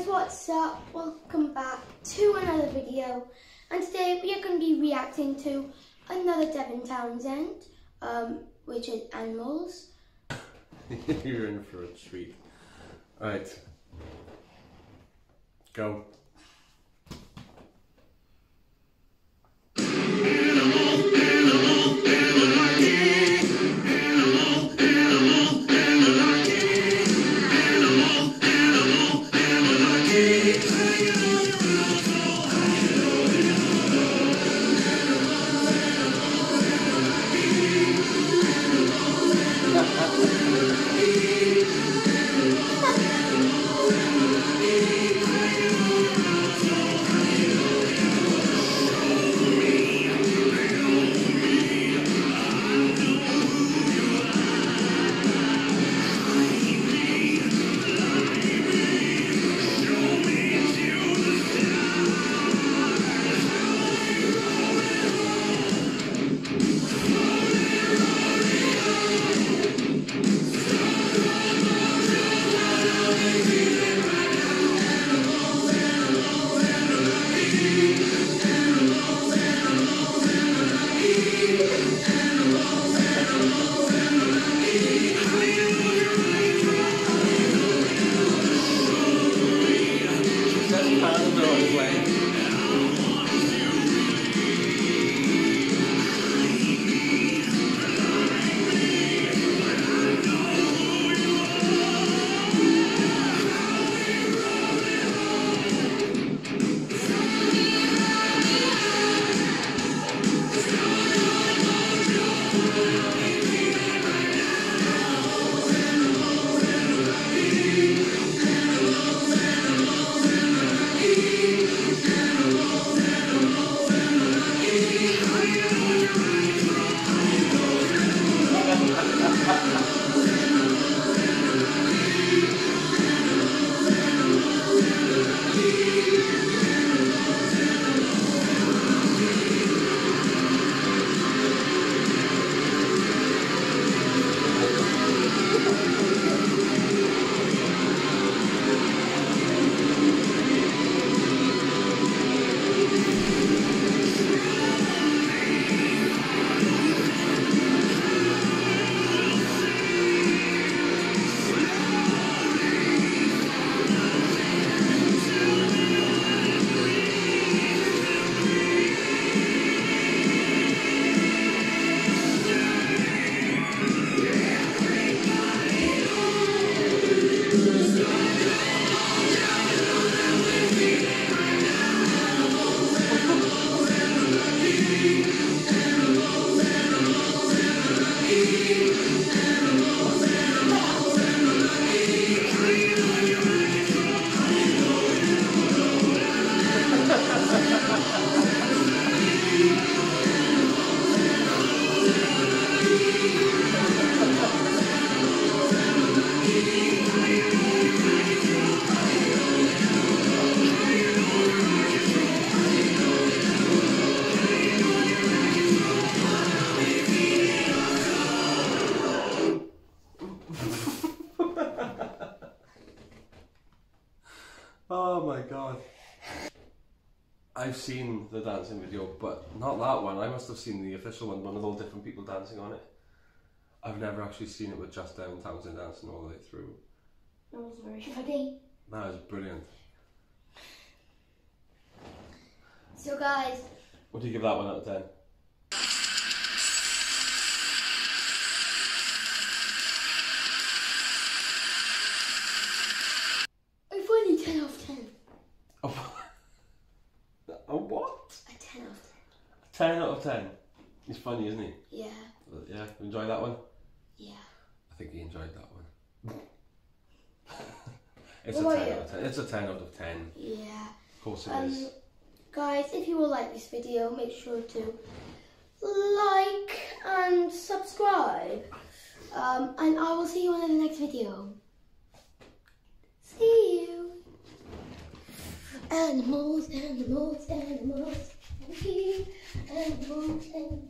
guys, what's up? Welcome back to another video. And today we are going to be reacting to another Devin Townsend, um, which is Animals. You're in for a treat. Alright. Go. Oh my god. I've seen the dancing video, but not that one. I must have seen the official one, one with all different people dancing on it. I've never actually seen it with just Devin Townsend dancing all the way through. That was very funny. That was brilliant. So guys, What do you give that one out of 10? 10 out of 10. He's funny, isn't he? 10. Yeah, yeah, enjoy that one? yeah. I think he enjoyed that one. it's a 10 you? out of 10. It's a 10 out of 10. Yeah. Of course it is. Um, guys, if you will like this video, make sure to like and subscribe. Um, and I will see you on the next video. See you. Animals, animals, animals and moving.